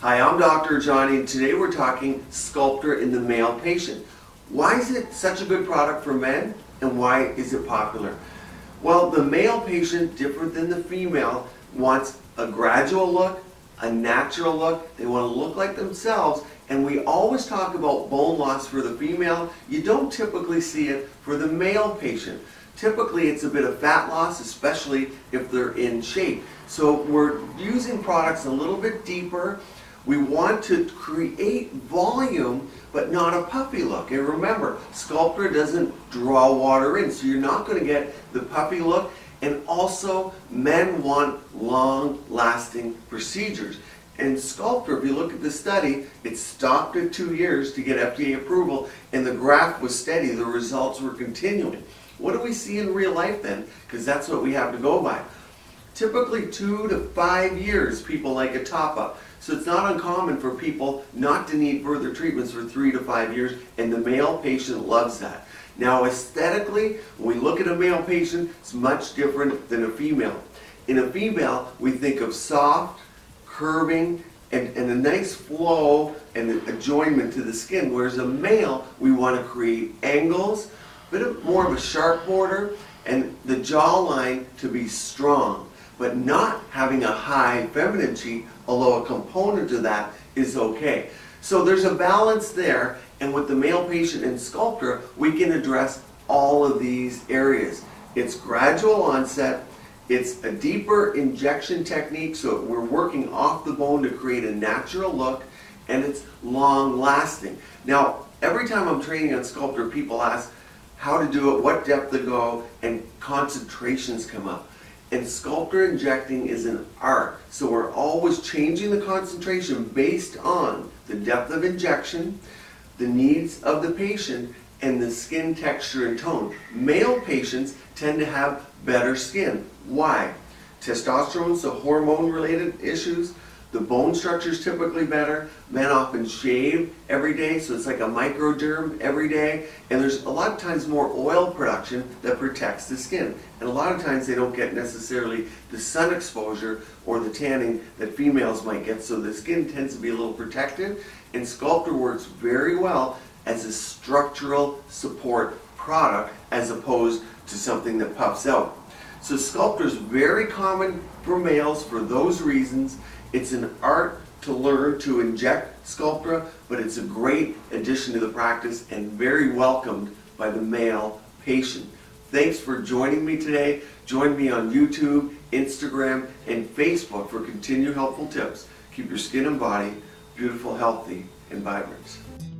Hi, I'm Dr. Rajani and today we're talking Sculptra in the male patient. Why is it such a good product for men and why is it popular? Well, the male patient, different than the female, wants a gradual look, a natural look. They want to look like themselves and we always talk about bone loss for the female. You don't typically see it for the male patient. Typically it's a bit of fat loss, especially if they're in shape. So we're using products a little bit deeper we want to create volume, but not a puffy look. And remember, Sculptra doesn't draw water in, so you're not going to get the puffy look. And also, men want long-lasting procedures. And Sculptra, if you look at the study, it stopped at two years to get FDA approval, and the graph was steady. The results were continuing. What do we see in real life then? Because that's what we have to go by. Typically two to five years, people like a top-up. So it's not uncommon for people not to need further treatments for three to five years, and the male patient loves that. Now aesthetically, when we look at a male patient, it's much different than a female. In a female, we think of soft, curving, and, and a nice flow and adjoinment to the skin, whereas a male, we want to create angles, a bit more of a sharp border, and the jawline to be strong but not having a high feminine cheek, although a component of that is okay. So there's a balance there, and with the male patient and Sculptra, we can address all of these areas. It's gradual onset, it's a deeper injection technique, so we're working off the bone to create a natural look, and it's long lasting. Now, every time I'm training on Sculptra, people ask how to do it, what depth to go, and concentrations come up. And Sculptra injecting is an art. So we're always changing the concentration based on the depth of injection, the needs of the patient, and the skin texture and tone. Male patients tend to have better skin. Why? Testosterone, so hormone related issues, the bone structure is typically better. Men often shave every day, so it's like a microderm every day. And there's a lot of times more oil production that protects the skin. And a lot of times they don't get necessarily the sun exposure or the tanning that females might get. So the skin tends to be a little protected. And Sculptra works very well as a structural support product as opposed to something that puffs out. So Sculptra is very common for males for those reasons. It's an art to learn to inject Sculptra, but it's a great addition to the practice and very welcomed by the male patient. Thanks for joining me today. Join me on YouTube, Instagram, and Facebook for continued helpful tips. Keep your skin and body beautiful, healthy, and vibrant.